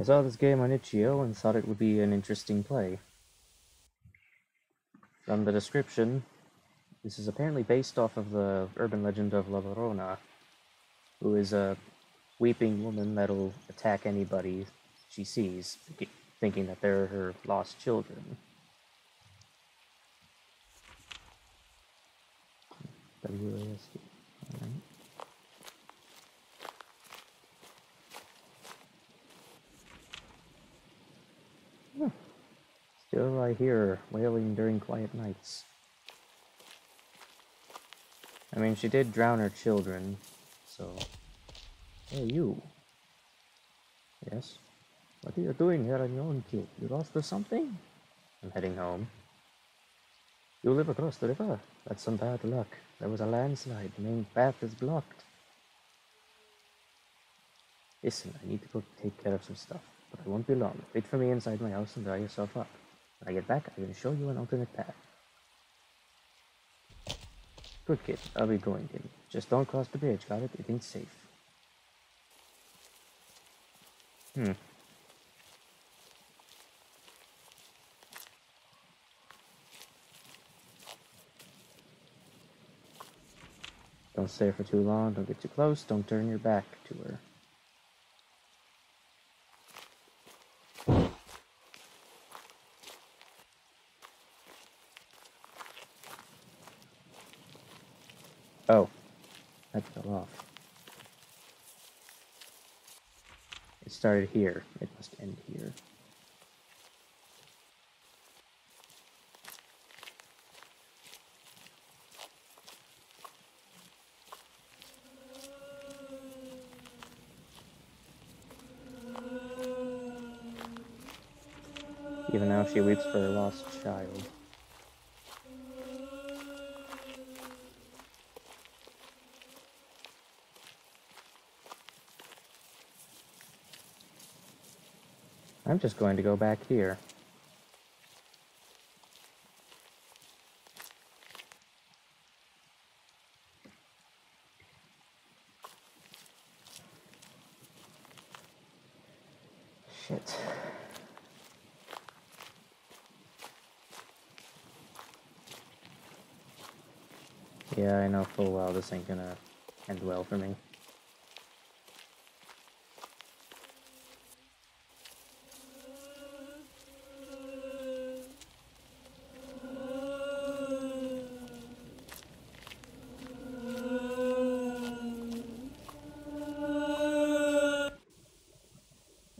I saw this game on itch.io and thought it would be an interesting play. From the description, this is apparently based off of the urban legend of La Llorona, who is a weeping woman that'll attack anybody she sees, thinking that they're her lost children. Alright. Still I hear her wailing during quiet nights. I mean, she did drown her children, so... Hey, you. Yes? What are you doing here on your own, kid? You lost or something? I'm heading home. You live across the river? That's some bad luck. There was a landslide. The main path is blocked. Listen, I need to go take care of some stuff, but I won't be long. Wait for me inside my house and dry yourself up. When I get back, I'm going to show you an alternate path. Good kid, I'll be going in. Just don't cross the bridge, got it? It ain't safe. Hmm. Don't stay for too long, don't get too close, don't turn your back to her. Oh, that fell off. It started here. It must end here. Even now she weeps for her lost child. I'm just going to go back here. Shit. Yeah, I know full well this ain't gonna end well for me.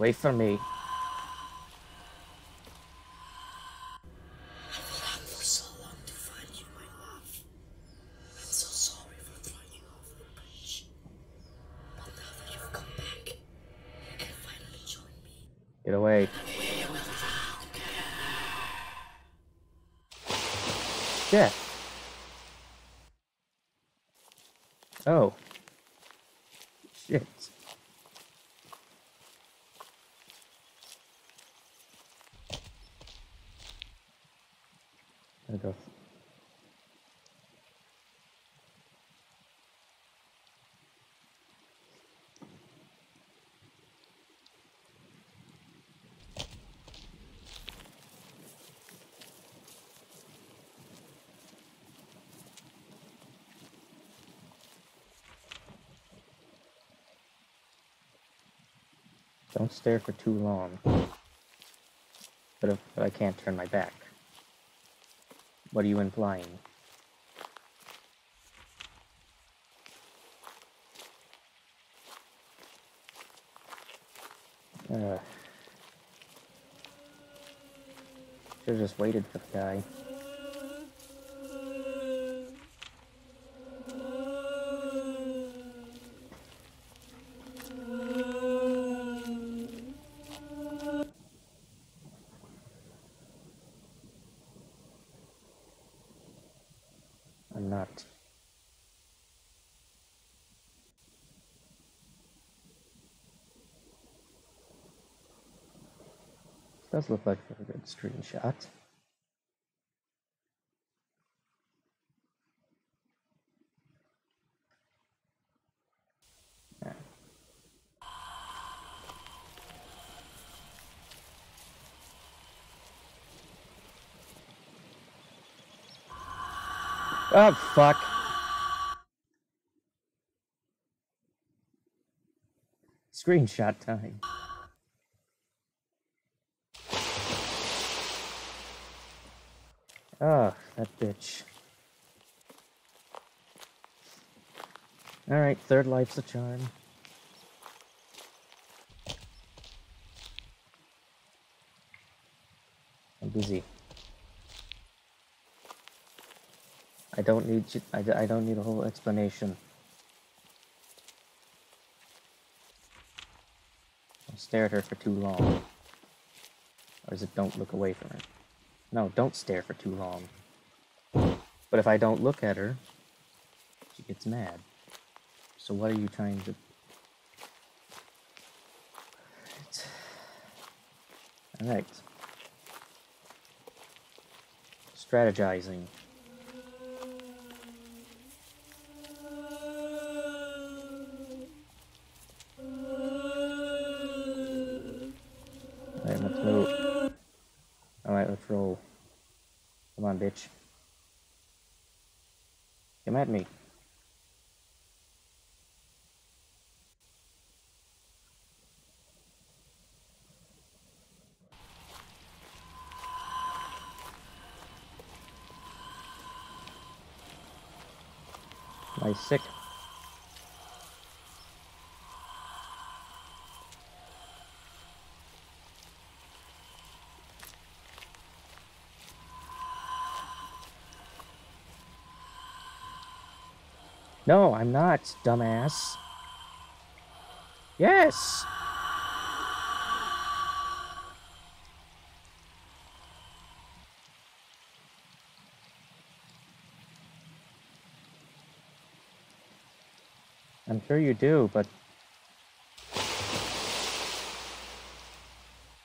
finally for me. Get away. Death. Oh. Shit. There it goes. Don't stare for too long. But if I can't turn my back. What are you implying? Uh, Should've just waited for the guy. not. Does look like a good screenshot. Oh, fuck. Screenshot time. Oh, that bitch. Alright, third life's a charm. I'm busy. I don't need I, I don't need a whole explanation. I stare at her for too long. Or is it don't look away from her? No, don't stare for too long. But if I don't look at her, she gets mad. So what are you trying to... Alright. Strategizing. Bitch. Come at me. Nice sick. No, I'm not, dumbass. Yes! I'm sure you do, but...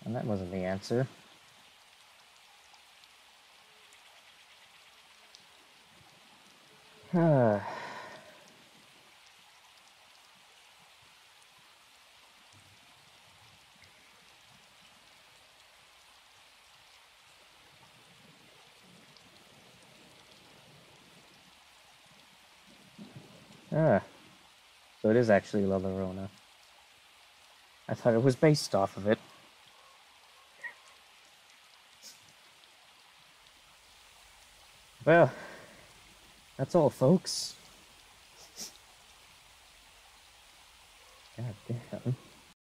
And that wasn't the answer. Ah. Ah. So it is actually La Llorona. I thought it was based off of it. Well, that's all, folks. God damn.